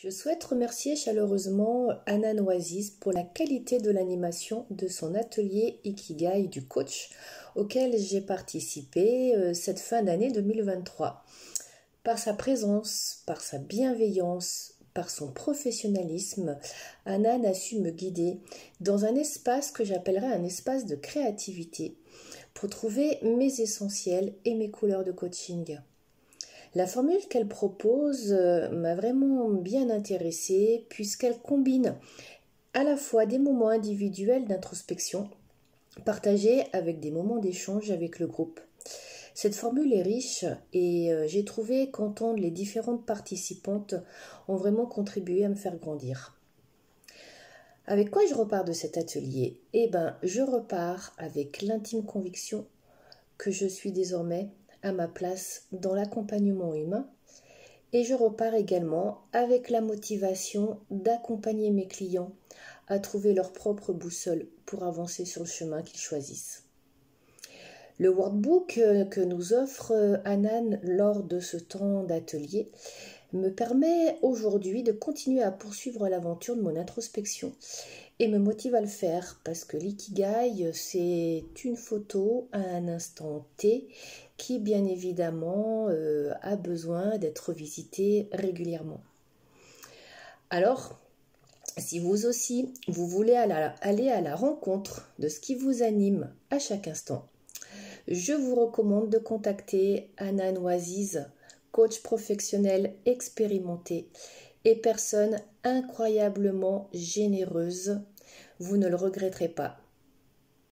Je souhaite remercier chaleureusement Anna Noisise pour la qualité de l'animation de son atelier Ikigai du coach auquel j'ai participé euh, cette fin d'année 2023. Par sa présence, par sa bienveillance, par son professionnalisme, Anna a su me guider dans un espace que j'appellerais un espace de créativité pour trouver mes essentiels et mes couleurs de coaching. La formule qu'elle propose euh, m'a vraiment bien intéressée puisqu'elle combine à la fois des moments individuels d'introspection partagés avec des moments d'échange avec le groupe. Cette formule est riche et euh, j'ai trouvé qu'entendre les différentes participantes ont vraiment contribué à me faire grandir. Avec quoi je repars de cet atelier? Eh bien, je repars avec l'intime conviction que je suis désormais à ma place dans l'accompagnement humain et je repars également avec la motivation d'accompagner mes clients à trouver leur propre boussole pour avancer sur le chemin qu'ils choisissent. Le workbook euh, que nous offre euh, Anan lors de ce temps d'atelier me permet aujourd'hui de continuer à poursuivre l'aventure de mon introspection et me motive à le faire parce que l'ikigai, c'est une photo à un instant T qui, bien évidemment, euh, a besoin d'être visitée régulièrement. Alors, si vous aussi, vous voulez aller à la rencontre de ce qui vous anime à chaque instant, je vous recommande de contacter Anna Noiziz, coach professionnel expérimenté et personne incroyablement généreuse. Vous ne le regretterez pas.